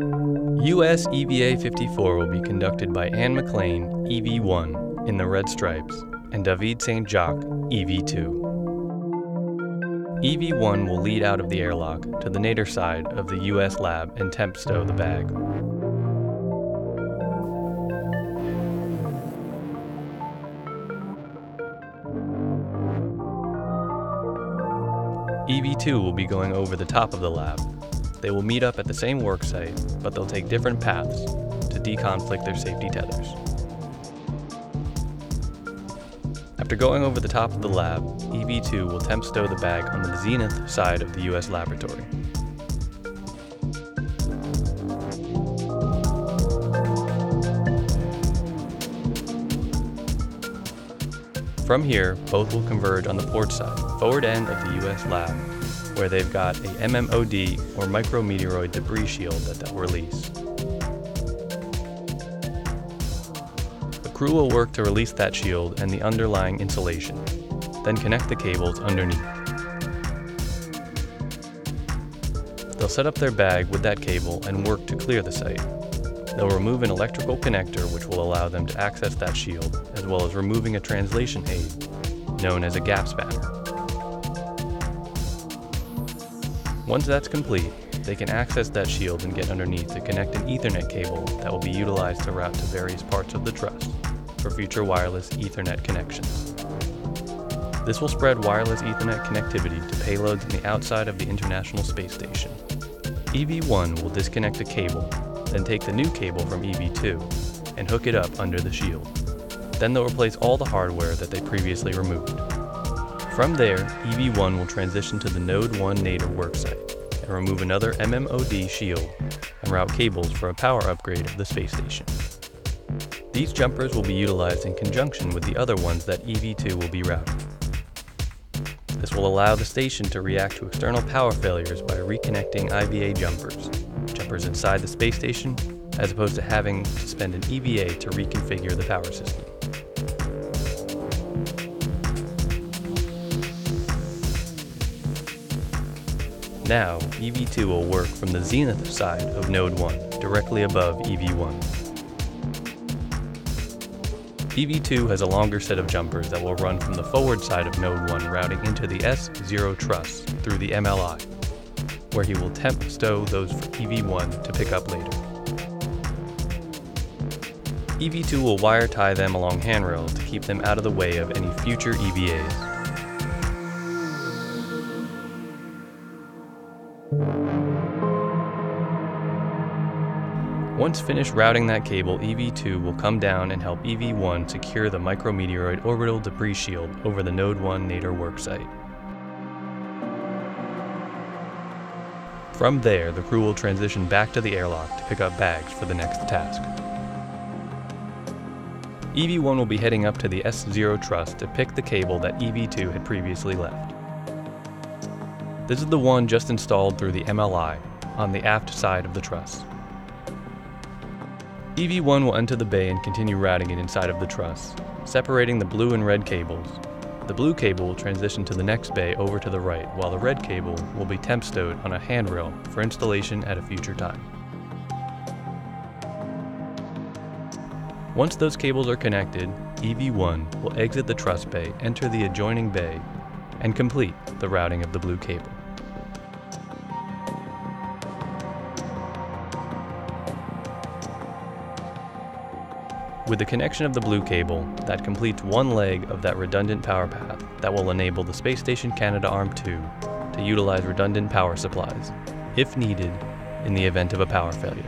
US EVA 54 will be conducted by Anne McClain, EV1, in the red stripes, and David Saint-Jacques, EV2. EV1 will lead out of the airlock to the nadir side of the US lab and temp stow the bag. EV2 will be going over the top of the lab. They will meet up at the same worksite, but they'll take different paths to deconflict their safety tethers. After going over the top of the lab, EV2 will temp stow the bag on the zenith side of the US laboratory. From here, both will converge on the port side, forward end of the US lab, where they've got a MMOD or micrometeoroid debris shield that they'll release. The crew will work to release that shield and the underlying insulation, then connect the cables underneath. They'll set up their bag with that cable and work to clear the site. They'll remove an electrical connector which will allow them to access that shield, as well as removing a translation aid, known as a gap spanner. Once that's complete, they can access that shield and get underneath to connect an Ethernet cable that will be utilized to route to various parts of the truss for future wireless Ethernet connections. This will spread wireless Ethernet connectivity to payloads on the outside of the International Space Station. EV1 will disconnect a cable then take the new cable from EV2 and hook it up under the shield. Then they'll replace all the hardware that they previously removed. From there, EV1 will transition to the Node 1 Nadir worksite and remove another MMOD shield and route cables for a power upgrade of the space station. These jumpers will be utilized in conjunction with the other ones that EV2 will be routing. This will allow the station to react to external power failures by reconnecting IVA jumpers jumpers inside the space station, as opposed to having to spend an EVA to reconfigure the power system. Now, EV2 will work from the zenith side of Node 1, directly above EV1. EV2 has a longer set of jumpers that will run from the forward side of Node 1 routing into the S0 truss through the MLI, where he will temp stow those for EV1 to pick up later. EV2 will wire tie them along handrails to keep them out of the way of any future EVAs. Once finished routing that cable, EV2 will come down and help EV1 secure the micrometeoroid orbital debris shield over the Node 1 Nadir worksite. From there, the crew will transition back to the airlock to pick up bags for the next task. EV1 will be heading up to the S0 truss to pick the cable that EV2 had previously left. This is the one just installed through the MLI on the aft side of the truss. EV1 will enter the bay and continue routing it inside of the truss, separating the blue and red cables the blue cable will transition to the next bay over to the right, while the red cable will be temp stowed on a handrail for installation at a future time. Once those cables are connected, EV1 will exit the truss bay, enter the adjoining bay, and complete the routing of the blue cable. With the connection of the blue cable, that completes one leg of that redundant power path that will enable the Space Station Canadarm2 to utilize redundant power supplies, if needed, in the event of a power failure.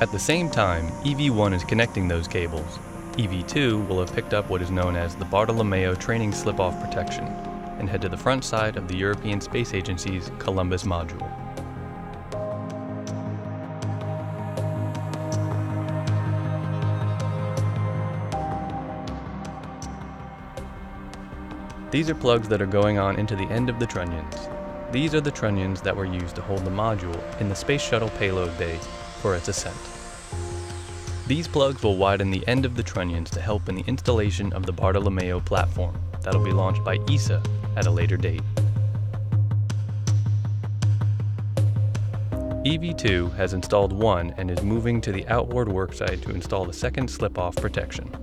At the same time, EV1 is connecting those cables. EV2 will have picked up what is known as the Bartolomeo Trunnion Slip-Off Protection and head to the front side of the European Space Agency's Columbus module. These are plugs that are going on into the end of the trunnions. These are the trunnions that were used to hold the module in the Space Shuttle payload bay for its ascent. These plugs will widen the end of the trunnions to help in the installation of the Bartolomeo platform that'll be launched by ESA at a later date. EV2 has installed one and is moving to the outboard worksite to install the second slip-off protection.